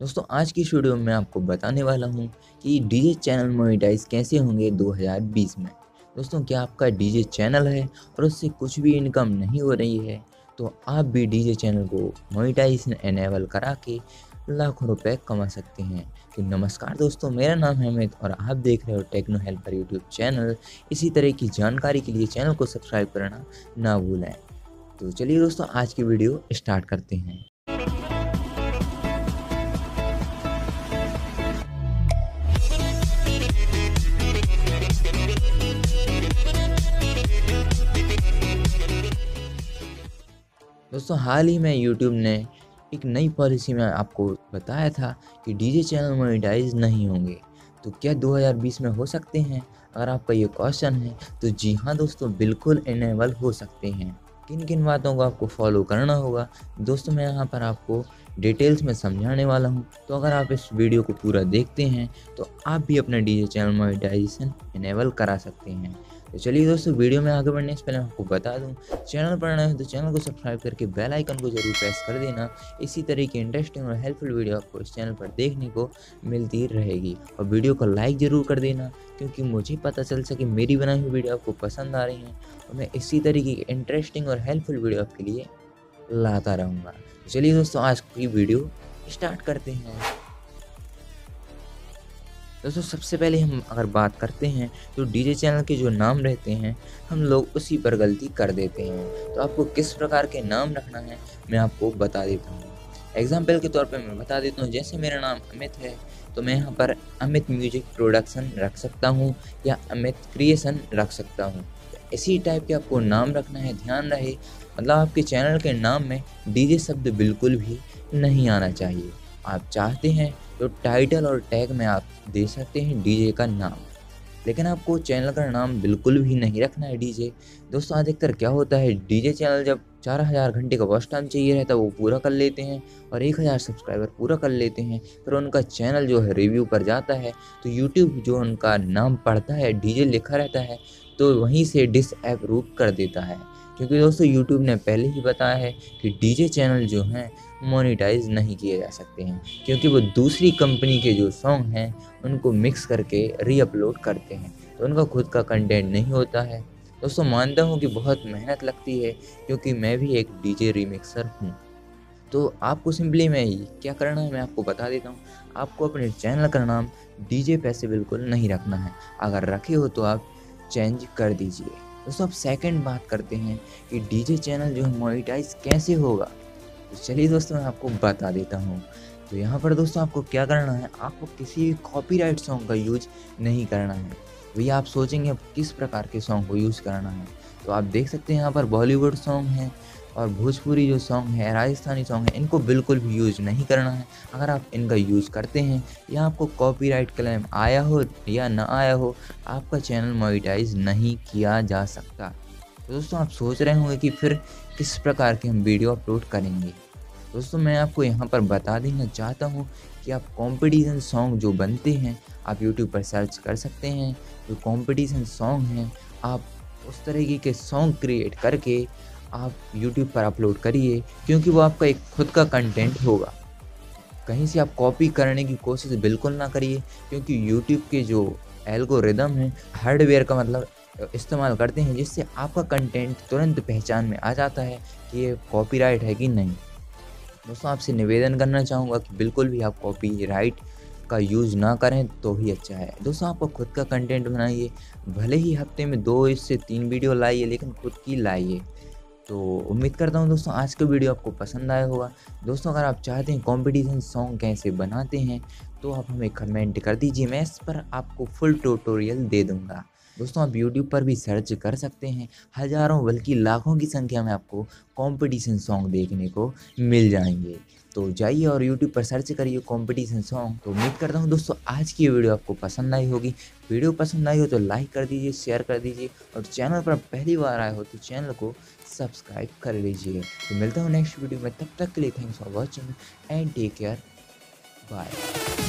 दोस्तों, आज की वीडियो में आपको बताने वाला हूँ कि डीजे चैनल मोनेटाइज कैसे होंगे 2020 में। दोस्तों, क्या आपका डीजे चैनल है और उससे कुछ भी इनकम नहीं हो रही है तो आप भी डीजे चैनल को मोनेटाइज एनेबल करा के लाखों रुपए कमा सकते हैं। तो नमस्कार दोस्तों, मेरा नाम है अमित और आप देख रहे हो टेक्नो हेल्पर यूट्यूब चैनल। इसी तरह की जानकारी के लिए चैनल को सब्सक्राइब करना ना भूलें। तो चलिए दोस्तों, आज की वीडियो स्टार्ट करते हैं। दोस्तों, हाल ही में यूट्यूब ने एक नई पॉलिसी में आपको बताया था कि डीजे चैनल मोनेटाइज नहीं होंगे। तो क्या 2020 में हो सकते हैं? अगर आपका ये क्वेश्चन है तो जी हाँ दोस्तों, बिल्कुल इनेबल हो सकते हैं। किन किन बातों को आपको फॉलो करना होगा, दोस्तों, मैं यहाँ पर आपको डिटेल्स में समझाने वाला हूँ। तो अगर आप इस वीडियो को पूरा देखते हैं तो आप भी अपना डीजे चैनल मोनेटाइजेशन इनेबल करा सकते हैं। तो चलिए दोस्तों, वीडियो में आगे बढ़ने से पहले आपको बता दूँ, चैनल पर नए हो तो चैनल को सब्सक्राइब करके बेल आइकन को ज़रूर प्रेस कर देना। इसी तरह की इंटरेस्टिंग और हेल्पफुल वीडियो आपको इस चैनल पर देखने को मिलती रहेगी। और वीडियो को लाइक ज़रूर कर देना, क्योंकि मुझे पता चल सके मेरी बनाई हुई वीडियो आपको पसंद आ रही है। और मैं इसी तरीके की इंटरेस्टिंग और हेल्पफुल वीडियो आपके लिए लाता रहूँगा। चलिए दोस्तों, आज की वीडियो स्टार्ट करते हैं। दोस्तों, सबसे पहले हम अगर बात करते हैं तो डीजे चैनल के जो नाम रहते हैं, हम लोग उसी पर गलती कर देते हैं। तो आपको किस प्रकार के नाम रखना है, मैं आपको बता देता हूँ। एग्ज़ाम्पल के तौर पे मैं बता देता हूँ, जैसे मेरा नाम अमित है तो मैं यहाँ पर अमित म्यूज़िक प्रोडक्शन रख सकता हूँ, या अमित क्रिएशन रख सकता हूँ। इसी टाइप के आपको नाम रखना है, ध्यान रहे मतलब आपके चैनल के नाम में डीजे शब्द बिल्कुल भी नहीं आना चाहिए। आप चाहते हैं तो टाइटल और टैग में आप दे सकते हैं डीजे का नाम। लेकिन आपको चैनल का नाम बिल्कुल भी नहीं रखना है डीजे दोस्तों अधिकतर क्या होता है। डीजे चैनल जब चार हज़ार घंटे का वॉच टाइम चाहिए रहता है, वो पूरा कर लेते हैं और एक हज़ार सब्सक्राइबर पूरा कर लेते हैं। फिर उनका चैनल जो है रिव्यू पर जाता है। तो यूट्यूब जो उनका नाम पढ़ता है डीजे लिखा रहता है तो वहीं से डिस अप्रूव कर देता है। क्योंकि दोस्तों यूट्यूब ने पहले ही बताया है कि डीजे चैनल जो हैं मोनिटाइज नहीं किए जा सकते हैं, क्योंकि वो दूसरी कंपनी के जो सॉन्ग हैं, उनको मिक्स करके रीअपलोड करते हैं। तो उनका खुद का कंटेंट नहीं होता है। दोस्तों, मानता हूँ कि बहुत मेहनत लगती है, क्योंकि मैं भी एक डीजे रीमिक्सर हूँ। तो आपको सिंपली मैं क्या करना है, मैं आपको बता देता हूँ। आपको अपने चैनल का नाम डीजे पैसे बिल्कुल नहीं रखना है। अगर रखे हो तो आप चेंज कर दीजिए। दोस्तों, अब सेकंड बात करते हैं कि डीजे चैनल जो है मोनिटाइज कैसे होगा? तो चलिए दोस्तों, मैं आपको बता देता हूँ। तो यहाँ पर दोस्तों, आपको क्या करना है? आपको किसी भी कॉपीराइट सॉन्ग का यूज़ नहीं करना है। भैया, आप सोचेंगे किस प्रकार के सॉन्ग को यूज़ करना है? तो आप देख सकते हैं यहाँ पर बॉलीवुड सॉन्ग हैं और भोजपुरी जो सॉन्ग है, राजस्थानी सॉन्ग है, इनको बिल्कुल भी यूज़ नहीं करना है। अगर आप इनका यूज़ करते हैं या आपको कॉपीराइट क्लेम आया हो या ना आया हो, आपका चैनल मोनिटाइज नहीं किया जा सकता। तो दोस्तों, आप सोच रहे होंगे कि फिर किस प्रकार की हम वीडियो अपलोड करेंगे। दोस्तों, मैं आपको यहाँ पर बता देना चाहता हूँ कि आप कंपटीशन सॉन्ग जो बनते हैं, आप यूट्यूब पर सर्च कर सकते हैं। जो कंपटीशन सॉन्ग हैं, आप उस तरीके के सॉन्ग क्रिएट करके आप यूट्यूब पर अपलोड करिए, क्योंकि वो आपका एक खुद का कंटेंट होगा। कहीं से आप कॉपी करने की कोशिश बिल्कुल ना करिए, क्योंकि यूट्यूब के जो एल्गोरिदम है हार्डवेयर का मतलब इस्तेमाल करते हैं, जिससे आपका कंटेंट तुरंत पहचान में आ जाता है कि ये कॉपीराइट है कि नहीं। दोस्तों, आपसे निवेदन करना चाहूँगा कि बिल्कुल भी आप कॉपी का यूज़ ना करें तो ही अच्छा है। दोस्तों आपको खुद का कंटेंट बनाइए, भले ही हफ़्ते में दो इससे तीन वीडियो लाइए, लेकिन खुद की लाइए। तो उम्मीद करता हूँ, दोस्तों, आज का वीडियो आपको पसंद आया होगा। दोस्तों, अगर आप चाहते हैं कॉम्पिटिशन सॉन्ग कैसे बनाते हैं तो आप हमें कमेंट कर दीजिए, मैं इस पर आपको फुल ट्यूटोरियल दे दूँगा। दोस्तों, आप यूट्यूब पर भी सर्च कर सकते हैं। हज़ारों बल्कि लाखों की संख्या में आपको कंपटीशन सॉन्ग देखने को मिल जाएँगे। तो जाइए और यूट्यूब पर सर्च करिए कंपटीशन सॉन्ग तो उम्मीद करता हूँ दोस्तों, आज की वीडियो आपको पसंद आई होगी। वीडियो पसंद आई हो तो लाइक कर दीजिए शेयर कर दीजिए और चैनल पर पहली बार आए हो तो चैनल को सब्सक्राइब कर लीजिए। तो मिलता हूँ नेक्स्ट वीडियो में। तब तक के लिए thanks for watching and take care bye